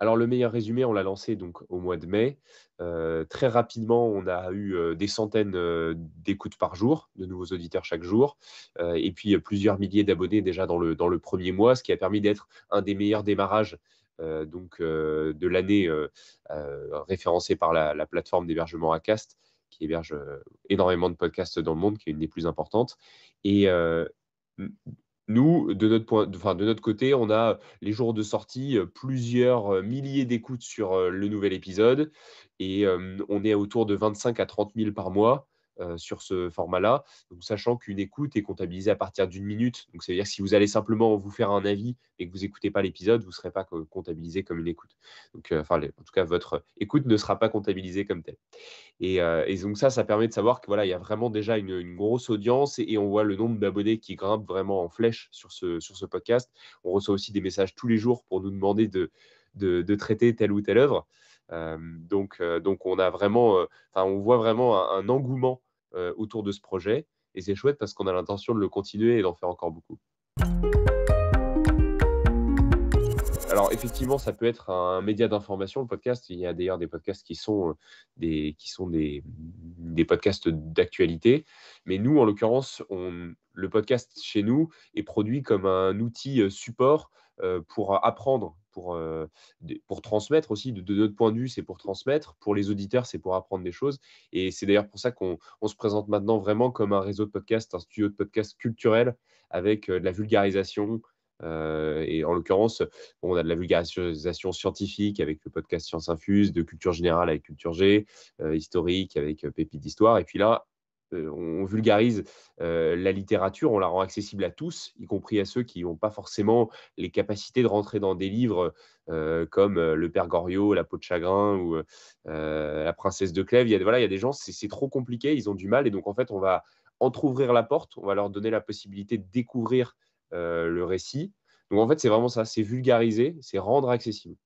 Alors, le meilleur résumé, on l'a lancé donc au mois de mai. Euh, très rapidement, on a eu euh, des centaines euh, d'écoutes par jour, de nouveaux auditeurs chaque jour, et puis plusieurs milliers d'abonnés déjà dans le, premier mois, ce qui a permis d'être un des meilleurs démarrages donc, de l'année référencé par la, la plateforme d'hébergement Acast, qui héberge énormément de podcasts dans le monde, qui est une des plus importantes. Et nous, de notre, point, enfin, de notre côté, on a les jours de sortie, plusieurs milliers d'écoutes sur le nouvel épisode et on est autour de 25 à 30 000 par mois. Euh, sur ce format-là. Donc, sachant qu'une écoute est comptabilisée à partir d'une minute. Donc, ça veut dire que si vous allez simplement vous faire un avis et que vous n'écoutez pas l'épisode, vous ne serez pas comptabilisé comme une écoute. Donc, euh, enfin, en tout cas, votre écoute ne sera pas comptabilisée comme telle. Et, euh, donc, ça, ça permet de savoir que voilà, il y a vraiment déjà une, grosse audience et, on voit le nombre d'abonnés qui grimpe vraiment en flèche sur ce, sur ce podcast. On reçoit aussi des messages tous les jours pour nous demander de, de traiter telle ou telle œuvre donc, donc on a vraiment, on voit vraiment un, engouement autour de ce projet et c'est chouette parce qu'on a l'intention de le continuer et d'en faire encore beaucoup. Alors effectivement, ça peut être un média d'information, le podcast. Il y a d'ailleurs des podcasts qui sont des, qui sont des, des podcasts d'actualité. Mais nous, en l'occurrence, le podcast chez nous est produit comme un outil support pour apprendre pour, euh, pour transmettre aussi. De, notre point de vue, c'est pour transmettre. Pour les auditeurs, c'est pour apprendre des choses. Et c'est d'ailleurs pour ça qu'on se présente maintenant vraiment comme un réseau de podcasts, un studio de podcasts culturel avec euh, de la vulgarisation. Euh, et en l'occurrence, on a de la vulgarisation scientifique avec le podcast Science Infuse, de culture générale avec Culture G, historique avec Pépite d'Histoire. Et puis là, on vulgarise euh, la littérature, on la rend accessible à tous, y compris à ceux qui n'ont pas forcément les capacités de rentrer dans des livres euh, comme Le Père Goriot, La peau de chagrin ou La princesse de Clèves. Il y a, il y a des gens, c'est trop compliqué, ils ont du mal, et donc en fait, on va entrouvrir la porte, on va leur donner la possibilité de découvrir le récit. Donc en fait, c'est vraiment ça, c'est vulgariser, c'est rendre accessible.